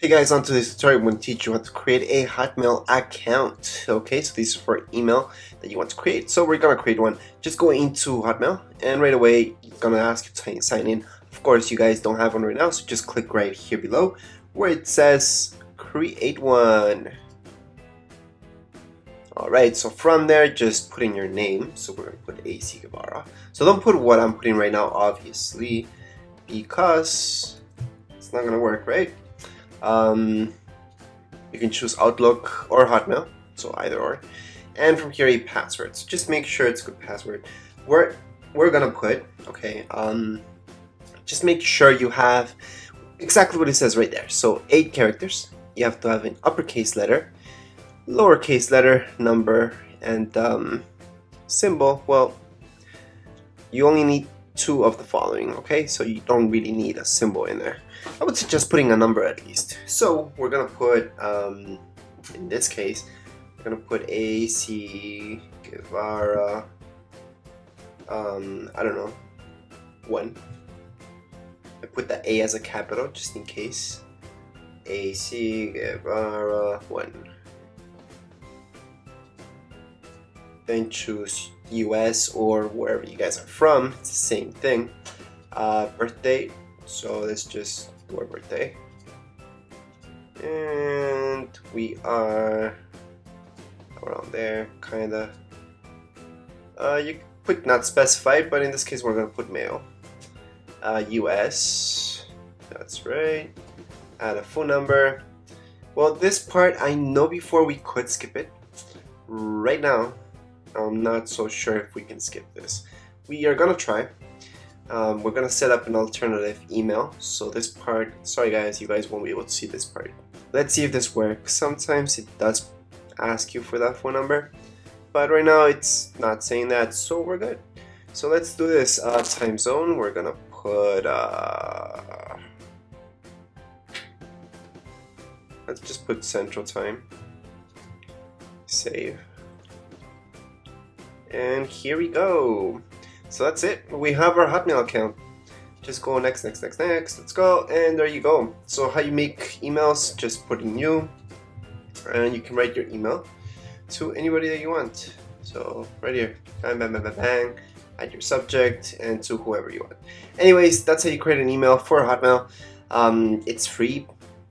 Hey guys, on today's tutorial, I'm going to teach you how to create a Hotmail account. Okay, so this is for email that you want to create. So we're going to create one. Just go into Hotmail and right away, it's going to ask you to sign in. Of course, you guys don't have one right now, so just click right here below where it says create one. Alright, so from there, just put in your name. So we're going to put AC Guevara. So don't put what I'm putting right now, obviously, because it's not going to work, right? Um, you can choose Outlook or Hotmail, so either or. And from here, a password. So just make sure it's a good password. We're, we're gonna put, okay, um, just make sure you have exactly what it says right there. So eight characters. You have to have an uppercase letter, lowercase letter, number, and um, symbol. Well, you only need two of the following, okay? So you don't really need a symbol in there. I would suggest putting a number at least. So we're gonna put, um, in this case, we're gonna put AC Guevara, um, I don't know, one. I put the A as a capital just in case. AC Guevara one. Then choose US or wherever you guys are from. It's the same thing. Uh, birthday. So let's just do our birthday. And we are around there, kinda. Uh, you put not specified, but in this case we're gonna put male. Uh, US. That's right. Add a phone number. Well, this part I know before we could skip it. Right now, I'm not so sure if we can skip this. We are gonna try. Um, we're gonna set up an alternative email. So this part, sorry guys, you guys won't be able to see this part. Let's see if this works. Sometimes it does ask you for that phone number, but right now it's not saying that, so we're good. So let's do this uh, time zone. We're gonna put, uh, let's just put central time. Save. And here we go. So that's it. We have our Hotmail account. Just go next, next, next, next. Let's go. And there you go. So how you make emails, just put in new. And you can write your email to anybody that you want. So right here. Bang, bang, bang, bang, bang. Add your subject and to whoever you want. Anyways, that's how you create an email for Hotmail. Um, it's free.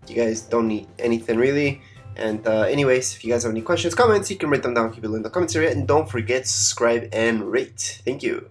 You guys don't need anything really. And uh, anyways, if you guys have any questions, comments, you can write them down, keep it in the comments area, and don't forget to subscribe and rate. Thank you.